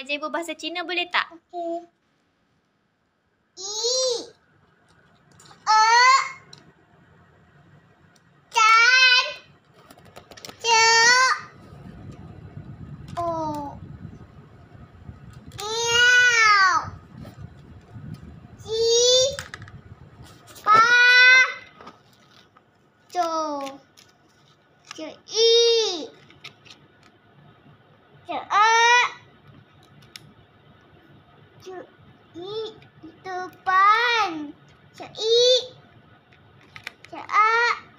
Ibu bahasa Cina boleh tak? Okey. i depan. Cak i. Cak a. Oh.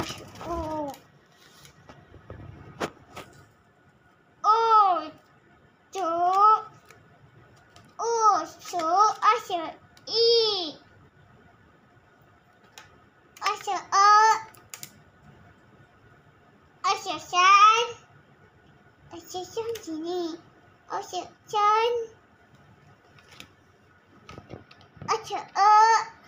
gosh. Oh. Oh. So. Oh, so I shall eat. I shall up. I shall shine. I shall shine. I shall shine. I shall up.